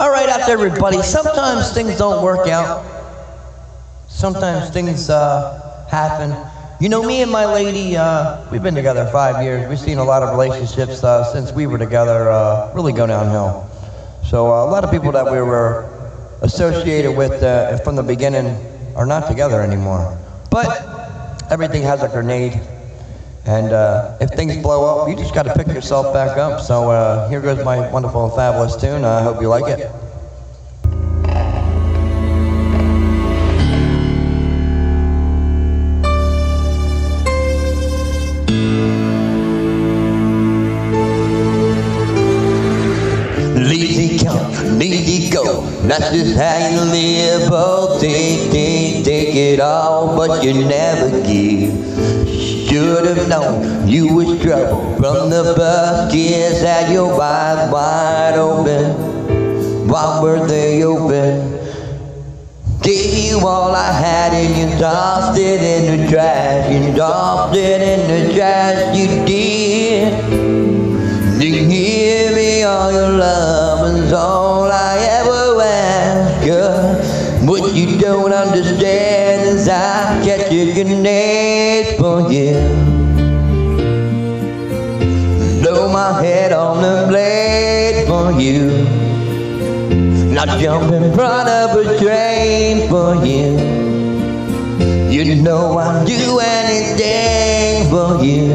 All right, out there, everybody. Sometimes things don't work out. Sometimes things uh, happen. You know, me and my lady, uh, we've been together five years. We've seen a lot of relationships uh, since we were together uh, really go downhill. So uh, a lot of people that we were associated with uh, from the beginning are not together anymore. But everything has a grenade. And uh, if things blow up, you just got to pick yourself back up. So uh, here goes my wonderful and fabulous tune. I hope you like it. Lazy come, lazy go. That's just how you live. Oh, take, take, take it all, but you never give. Should have known you was trouble from the bus. Kids had your eyes wide open. Why were they open? Gave you all I had and you tossed it in the trash. You tossed it in the trash. You did. You give me all your love is all I ever ask. What you don't understand is I catch a grenade for you. Throw my head on the blade for you. Not jump in front of a train for you. You know I'd do anything for you.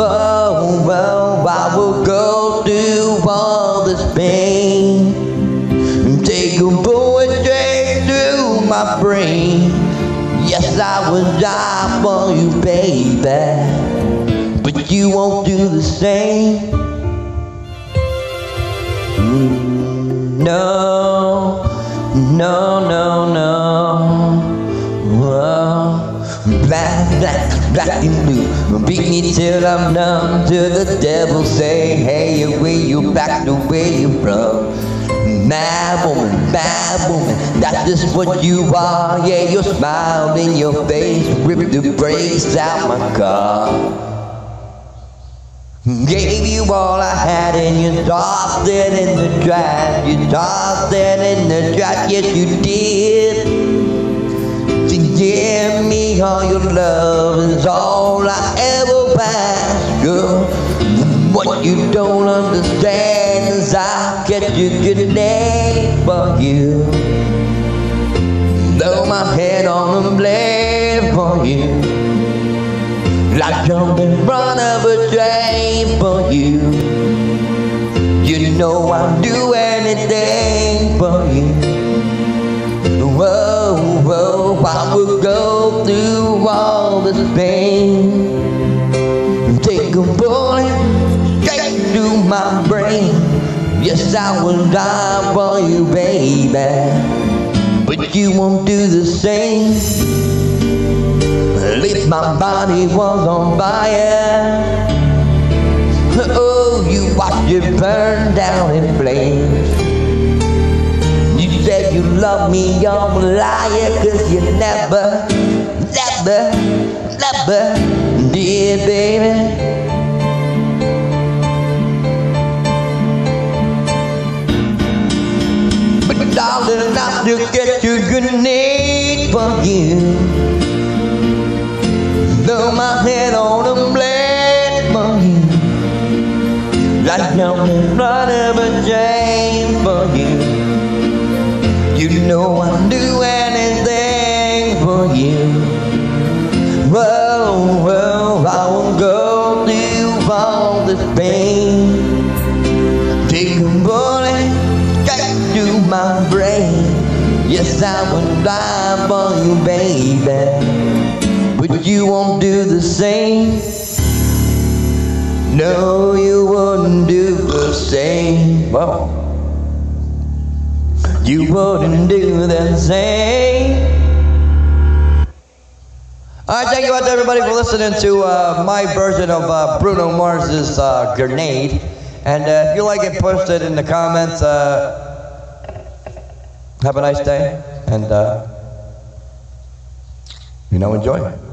Oh, oh, I will go through all this pain and take a bullet straight through my brain. Yes, I will die for you, baby, but you won't do the same. Mm, no, no, no, no. Oh, black, black, black and blue. Beat me till I'm numb. Till the devil say, Hey, away you back the way you from. Mad woman, bad woman, that's just what you are. Yeah, your smile in your face, rip the brakes out my car. Gave you all I had and you tossed it in the trash. You tossed it in the trash, yes you did. To give me all your love is all I ever ask, girl. What you don't understand is I get you good day for you. Throw my head on the blade for you. Like jumping in front of a train for you. You know I'd do anything for you. Whoa, whoa, I will go through all this pain. Take a bullet straight through my brain. Yes, I will die for you, baby. But you won't do the same. At least my body was on fire. Oh, you watched it burn down in flames. You said you love me, you're a liar, cause you never, never, never did, baby. To get your grenade for you. Throw my head on a blade for you. Like in front of a chain for you. You know I'd do anything for you. Whoa, whoa, I won't go through all this pain. Take a bullet straight through my brain. Yes, I would die for you, baby but you won't do the same. No, you wouldn't do the same. Well, you wouldn't do the same. All right, thank you out there, everybody, for listening to uh, my version of uh, Bruno Mars's uh, Grenade. And uh, if you like it, post it in the comments. Have a nice day, and uh, you know, enjoy.